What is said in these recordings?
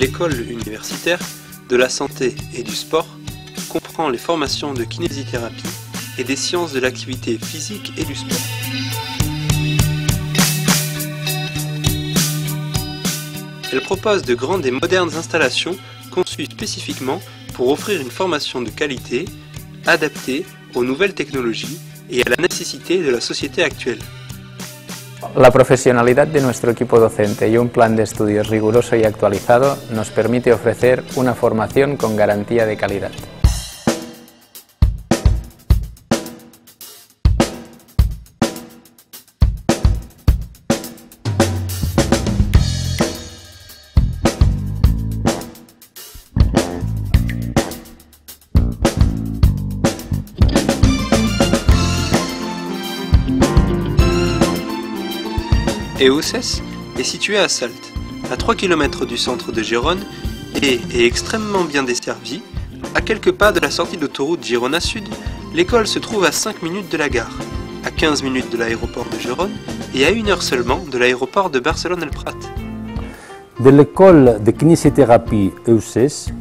l'école universitaire de la santé et du sport comprend les formations de kinésithérapie et des sciences de l'activité physique et du sport. Elle propose de grandes et modernes installations conçues spécifiquement pour offrir une formation de qualité adaptée aux nouvelles technologies et à la nécessité de la société actuelle. La profesionalidad de nuestro equipo docente y un plan de estudios riguroso y actualizado nos permite ofrecer una formación con garantía de calidad. EUSES est situé à Salt, à 3 km du centre de Gérone et est extrêmement bien desservie. À quelques pas de la sortie d'autoroute Girona Sud, l'école se trouve à 5 minutes de la gare, à 15 minutes de l'aéroport de Gérone et à 1 heure seulement de l'aéroport de Barcelone-El Prat. De l'école de kinésithérapie EUSES,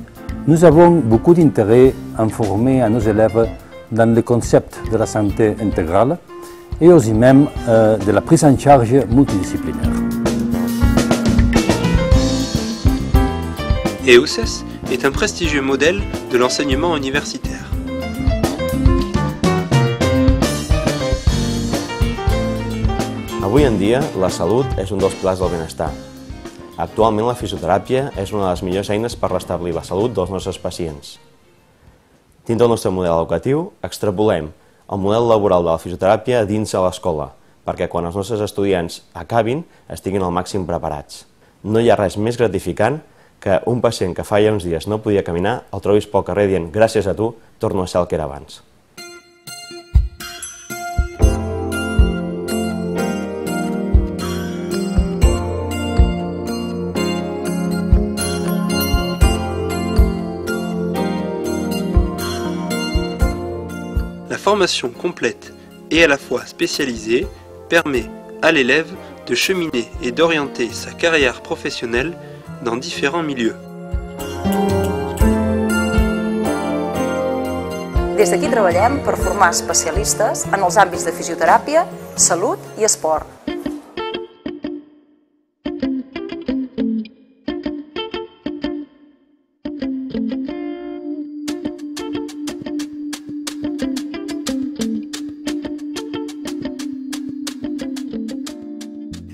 nous avons beaucoup d'intérêt à former à nos élèves dans le concept de la santé intégrale et aussi même euh, de la prise en charge multidisciplinaire. EUSES est un prestigieux modèle de l'enseignement universitaire. Avui en dia, la salut és un dels pilars del benestar. Actualment, la fisioteràpia és una de les millors eines per restablir la salut dels nostres pacients. Dins del nostre model educatiu, extrapolem el model laboral de la fisioteràpia dins de l'escola, perquè quan els nostres estudiants acabin estiguin al màxim preparats. No hi ha res més gratificant que un pacient que fa ja uns dies no podia caminar el trobis pel carrer dient gràcies a tu torno a ser el que era abans. Formation complète et à la fois spécialisée permet à l'élève de cheminer et d'orienter sa carrière professionnelle dans différents milieux. Des d'aquí treballem per formar especialistes en els àmbits de fisioteràpia, salut i esport.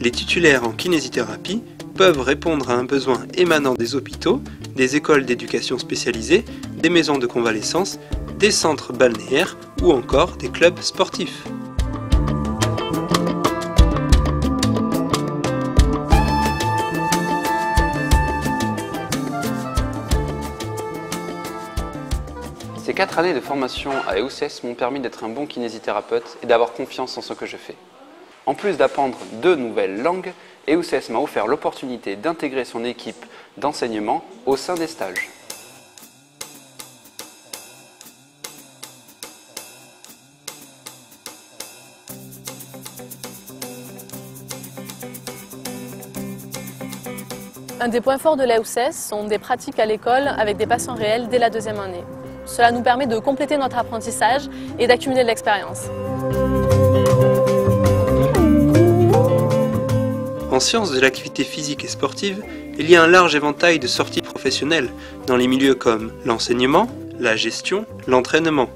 Les titulaires en kinésithérapie peuvent répondre à un besoin émanant des hôpitaux, des écoles d'éducation spécialisées, des maisons de convalescence, des centres balnéaires ou encore des clubs sportifs. Ces quatre années de formation à EUSES m'ont permis d'être un bon kinésithérapeute et d'avoir confiance en ce que je fais. En plus d'apprendre deux nouvelles langues, EUSES m'a offert l'opportunité d'intégrer son équipe d'enseignement au sein des stages. Un des points forts de l'AUCES sont des pratiques à l'école avec des patients réels dès la deuxième année. Cela nous permet de compléter notre apprentissage et d'accumuler de l'expérience. En sciences de l'activité physique et sportive, il y a un large éventail de sorties professionnelles dans les milieux comme l'enseignement, la gestion, l'entraînement,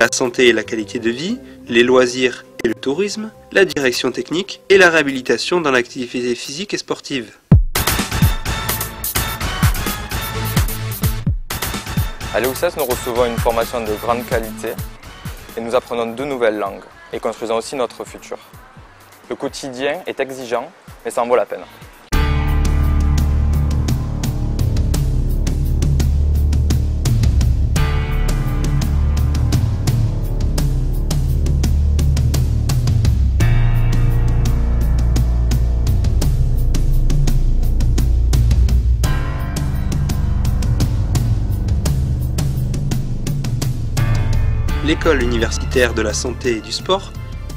la santé et la qualité de vie, les loisirs et le tourisme, la direction technique et la réhabilitation dans l'activité physique et sportive. À l'EUSES, nous recevons une formation de grande qualité et nous apprenons deux nouvelles langues et construisons aussi notre futur. Le quotidien est exigeant, ça en vaut la peine. L'école universitaire de la santé et du sport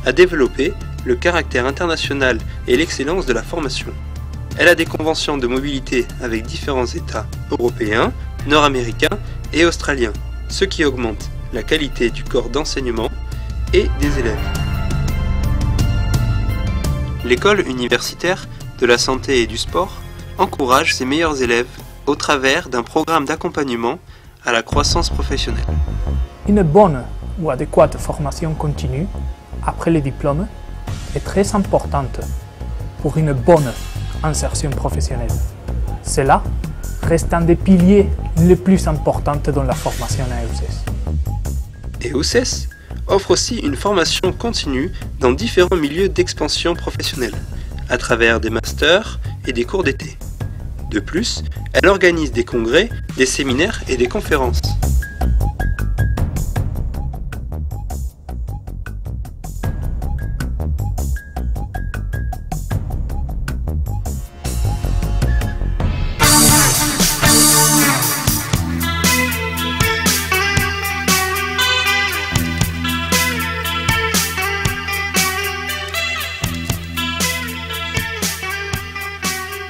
a développé le caractère international et l'excellence de la formation. Elle a des conventions de mobilité avec différents États européens, nord-américains et australiens, ce qui augmente la qualité du corps d'enseignement et des élèves. L'école universitaire de la santé et du sport encourage ses meilleurs élèves au travers d'un programme d'accompagnement à la croissance professionnelle. Une bonne ou adéquate formation continue après le diplôme est très importante pour une bonne insertion professionnelle. Cela reste un des piliers les plus importants dans la formation à EUCES. EUCES offre aussi une formation continue dans différents milieux d'expansion professionnelle, à travers des masters et des cours d'été. De plus, elle organise des congrès, des séminaires et des conférences.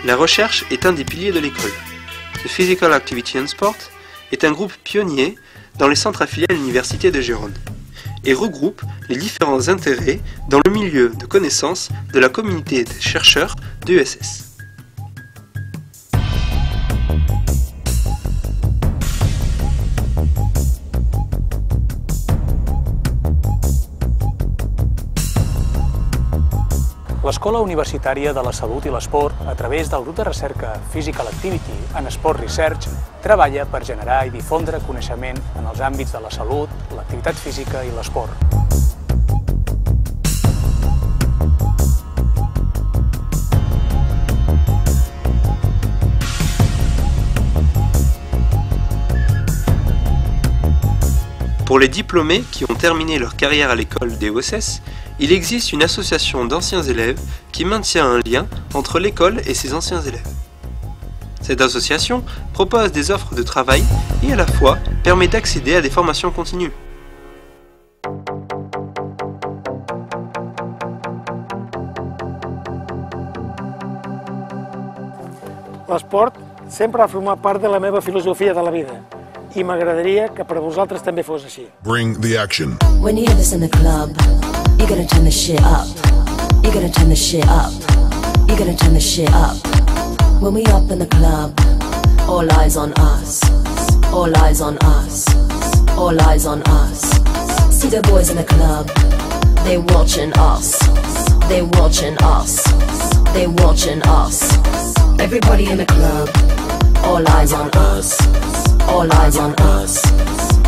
La recherche est un des piliers de l'école. The Physical Activity and Sport est un groupe pionnier dans les centres affiliés à l'Université de Gérone et regroupe les différents intérêts dans le milieu de connaissances de la communauté des chercheurs de L'Escola Universitària de la Salut i l'Esport, a través del grup de recerca Physical Activity and Sport Research, treballa per generar i difondre coneixement en els àmbits de la salut, l'activitat física i l'esport. Les diplômés qui ont terminé leur carrière à l'école des OSS, il existe une association d'anciens élèves qui maintient un lien entre l'école et ses anciens élèves. Cette association propose des offres de travail et à la fois permet d'accéder à des formations continues. L'esport sempre ha format part de la meva filosofia de la vida i m'agradaria que per a vosaltres també fos així. Bring the action. When you hear this in the club, you gotta turn the shit up. You gotta turn the shit up. You gotta turn the shit up. When we up in the club, all eyes on us. All eyes on us. All eyes on us. See the boys in the club, they watching us. They watching us. They watching us. Everybody in the club, all eyes on us. All eyes on us.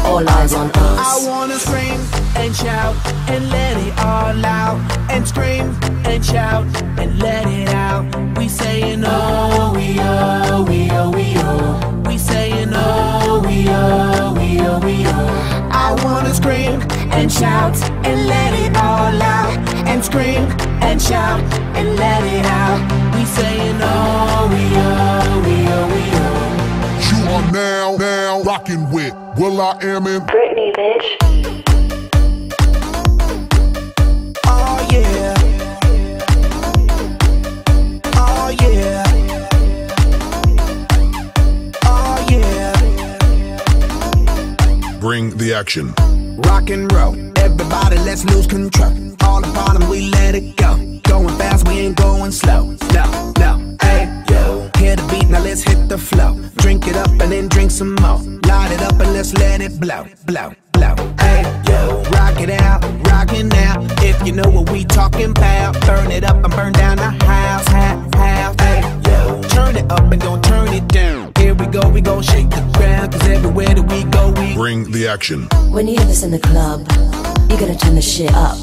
All eyes on us. I wanna scream and shout and let it all out. And scream and shout and let it out. We saying oh, we oh, we oh, we oh. We saying oh, we oh, we oh, we oh. I wanna scream and shout and let it all out. And scream and shout and let it out. We saying oh, we oh, we oh, we oh. You are now, now rocking with Will I Am in Britney, bitch. Oh yeah. Oh yeah. Oh yeah. Bring the action. Rock and roll. Everybody, let's lose control. All the bottom, we let it go. Going fast, we ain't going slow. No, no, now let's hit the flow. Drink it up and then drink some more. Light it up and let's let it blow, blow, blow. Hey, yo. Rock it out, rock it now. If you know what we talking about, burn it up and burn down the house, house, house. Hey, yo. Turn it up and don't turn it down. Here we go, we gon' shake the ground. Cause everywhere that we go, we Bring the action. When you hear this in the club, you gotta turn the shit up.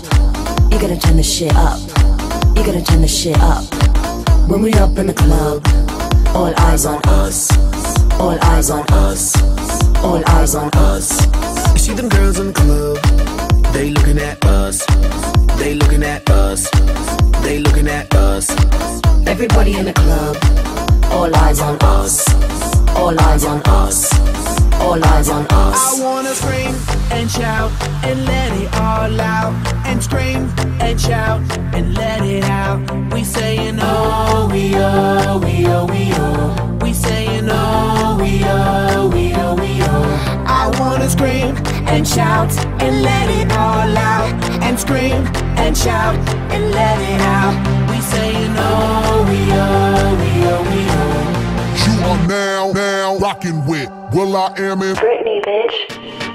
You gotta turn the shit up. You gotta turn the shit up. When we up in the club, all eyes on us. All eyes on us. All eyes on us. You see them girls in the club, they looking at us. They looking at us. They looking at us. Everybody in the club, all eyes on us. All eyes on us. All All eyes on us. I wanna scream and shout and let it all out. And scream and shout and let it out. We saying oh, we oh, we oh, we oh. We saying oh, we oh, we oh, we oh. I wanna scream and shout and let it all out. And scream and shout and let it out. We saying oh, we oh, we oh, we oh. You are now, now rocking with Will I Am in Britney, bitch.